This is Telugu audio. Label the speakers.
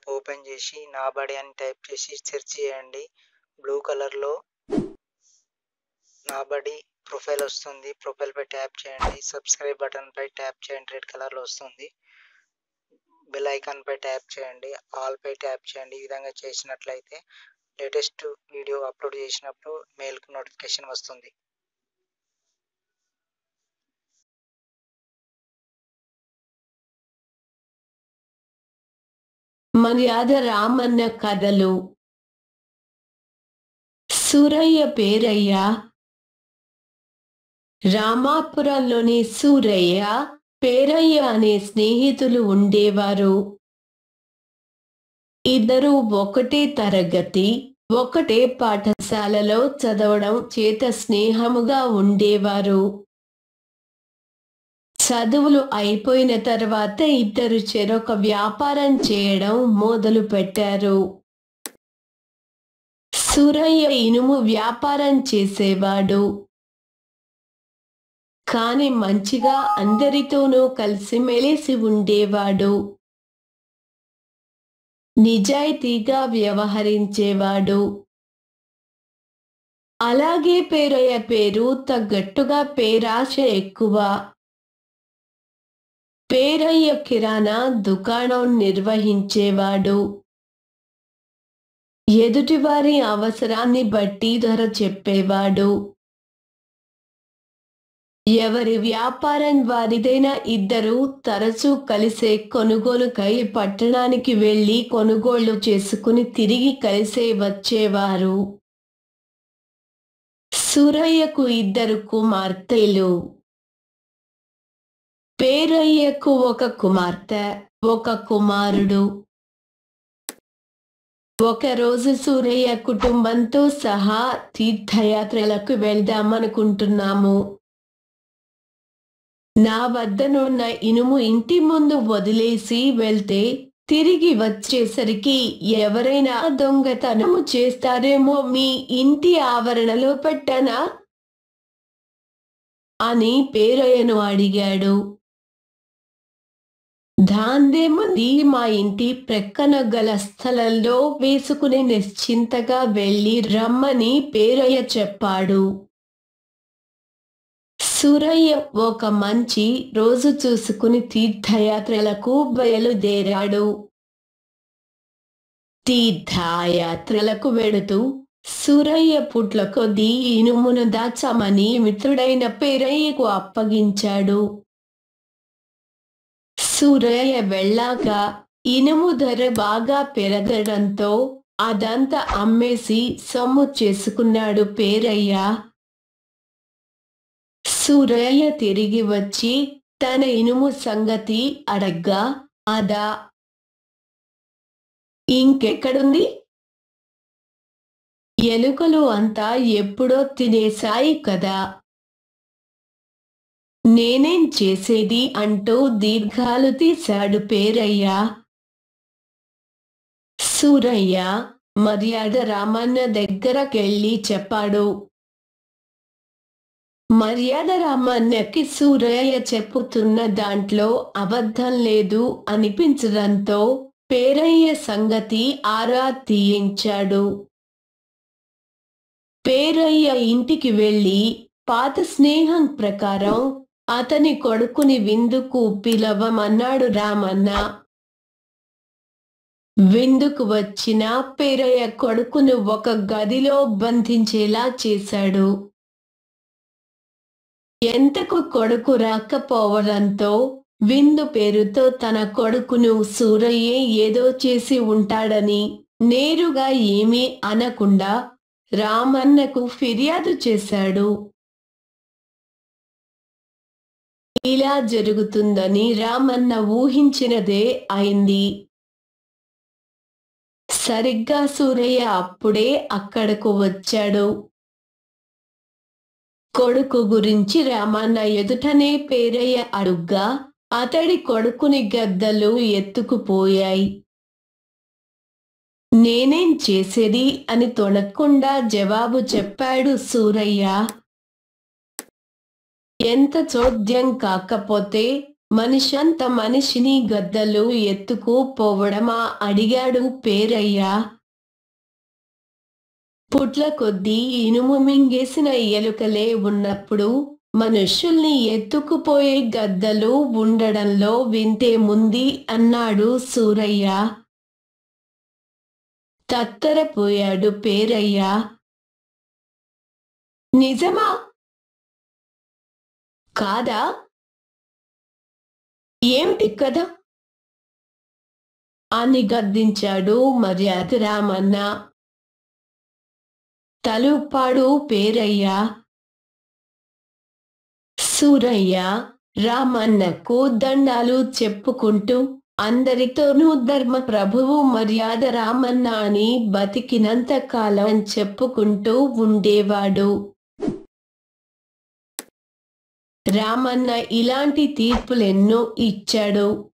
Speaker 1: యాప్ ఓపెన్ చేసి నాబడి అని టైప్ చేసి సెర్చ్ చేయండి. బ్లూ కలర్లో నాబడి ప్రొఫైల్ వస్తుంది. ప్రొఫైల్పై ట్యాప్ చేయండి. సబ్స్క్రైబ్ బటన్పై ట్యాప్ చేయండి. రెడ్ కలర్లో వస్తుంది. బెల్ ఐకాన్పై ట్యాప్ చేయండి. ఆల్పై ట్యాప్ చేయండి. ఈ విధంగా చేసినట్లయితే లేటెస్ట్ వీడియో అప్లోడ్ చేసినప్పుడు మెయిల్కు నోటిఫికేషన్ వస్తుంది.
Speaker 2: మర్యాద రామన్న కథలు. సూరయ్య పేరయ్య? రామాపురంలోని సూరయ్య పేరయ్య అనే స్నేహితులు ఉండేవారు. ఇద్దరు ఒకటే తరగతి ఒకటే పాఠశాలలో చదవడం చేత స్నేహముగా ఉండేవారు. చదువులు అయిపోయిన తర్వాత ఇద్దరు చెరొక వ్యాపారం చేయడం మొదలు పెట్టారు. సూరయ్య ఇనుము వ్యాపారం చేసేవాడు. కాని మంచిగా అందరితోనూ కలిసిమెలిసి ఉండేవాడు. నిజాయితీగా వ్యవహరించేవాడు. అలాగే పేరయ్య పేరు తగ్గట్టుగా పేరాశ ఎక్కువ. పేరయ్య కిరాణా దుకాణం నిర్వహించేవాడు. ఎదుటివారి అవసరాన్ని బట్టి ధర చెప్పేవాడు. ఎవరి వ్యాపారం వారిదైనా ఇద్దరు తరచూ కలిసే కొనుగోలుకై పట్టణానికి వెళ్ళి కొనుగోళ్ళు చేసుకుని తిరిగి కలిసే వచ్చేవారు. సూరయ్యకు ఇద్దరు కుమార్తెలు. పేరయ్యకు ఒక కుమార్తె ఒక కుమారుడు. ఒకరోజు సూరయ్య కుటుంబంతో సహా తీర్థయాత్రలకు వెళ్దామనుకుంటున్నాము. నా వద్దనున్న ఇనుము ఇంటి ముందు వదిలేసి వెళ్తే తిరిగి వచ్చేసరికి ఎవరైనా దొంగతనము చేస్తారేమో మీ ఇంటి ఆవరణలో పెట్టనా? అని పేరయ్యను అడిగాడు. దాందేముంది మా ఇంటి ప్రక్కన గల స్థలంలో వేసుకుని నిశ్చింతగా వెళ్ళి రమ్మని పేరయ్య చెప్పాడు. సూరయ్య ఒక మంచి రోజు చూసుకుని తీర్థయాత్రలకు బయలుదేరాడు. తీర్థయాత్రలకు వెడుతూ సూరయ్య పుట్ల కొద్దీ ఇనుమును దాచమని మిత్రుడైన పేరయ్యకు అప్పగించాడు. సూరయ్య వెళ్ళాక ఇనుము ధర బాగా పెరగడంతో అదంతా అమ్మేసి సొమ్ము చేసుకున్నాడు పేరయ్య. సూరయ్య తిరిగి వచ్చి తన ఇనుము సంగతి అడగ్గా అదా ఇంకెక్కడుంది? ఎలుకలు అంతా ఎప్పుడో తినేశాయి కదా నేనేం చేసేది అంటూ దీర్ఘాలు తీశాడు పేరయ్య. సూరయ్య మర్యాద రామన్న దగ్గరకెళ్ళి చెప్పాడు. మర్యాద రామన్నకి సూరయ్య చెప్పుతున్న దాంట్లో అబద్ధం లేదు అనిపించడంతో పేరయ్య సంగతి ఆరా తీయించాడు. పేరయ్య ఇంటికి వెళ్ళి పాత స్నేహం ప్రకారం అతని కొడుకుని విందుకు పిలవమన్నాడు రామన్న. విందుకు వచ్చిన పేరయ్య కొడుకును ఒక గదిలో బంధించేలా చేశాడు. ఎంతకు కొడుకు రాకపోవడంతో విందు పేరుతో తన కొడుకును సూరయ్యే ఏదో చేసి ఉంటాడని నేరుగా ఏమీ అనకుండా రామన్నకు ఫిర్యాదు చేశాడు. ఇలా జరుగుతుందని రామన్న ఊహించినదే అయింది. సరిగ్గా సూరయ్య అప్పుడే అక్కడకు వచ్చాడు. కొడుకు గురించి రామన్న ఎదుటనే పేరయ్య అడుగ్గా అతడి కొడుకుని గద్దలు ఎత్తుకుపోయాయి నేనేం చేసేది? అని తొణక్కుండా జవాబు చెప్పాడు సూరయ్య. ఎంత చోద్యం కాకపోతే మనిషంత మనిషిని గద్దలు ఎత్తుకుపోవడమా అడిగాడు పేరయ్య. పుట్ల కొద్దీ ఇనుము మింగేసిన ఎలుకలే ఉన్నప్పుడు మనుషుల్ని ఎత్తుకుపోయే గద్దలు ఉండడంలో వింతేముంది అన్నాడు సూరయ్య. తత్తరపోయాడు పేరయ్య. నిజమా? కాదా? ఏమిటి కదా అని గద్దించాడు మర్యాద రామన్న. తలుపాడు పేరయ్య. సూరయ్య రామన్నకు దండాలు చెప్పుకుంటూ అందరితోనూ ధర్మ ప్రభువు మర్యాద రామన్న అని బతికినంత కాలం చెప్పుకుంటూ ఉండేవాడు. రామన్న ఇలాంటి తీర్పులెన్నో ఇచ్చాడు.